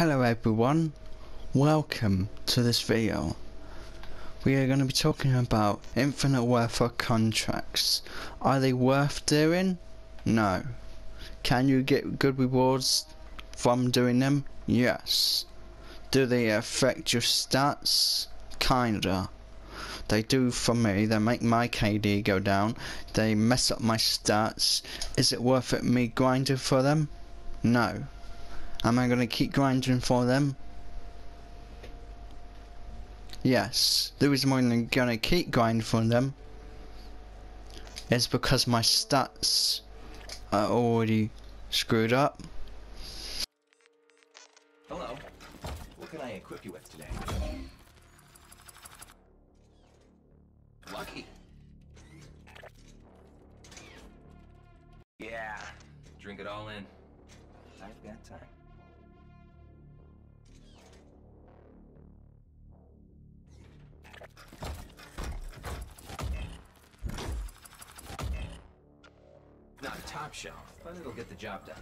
Hello everyone, welcome to this video. We are going to be talking about infinite of contracts. Are they worth doing? No. Can you get good rewards from doing them? Yes. Do they affect your stats? Kinda. They do for me, they make my KD go down, they mess up my stats. Is it worth it me grinding for them? No. Am I going to keep grinding for them? Yes. The reason why I'm going to keep grinding for them is because my stats are already screwed up. Hello. What can I equip you with today? Lucky. Yeah. Drink it all in. I've got time. top shelf, but it'll get the job done.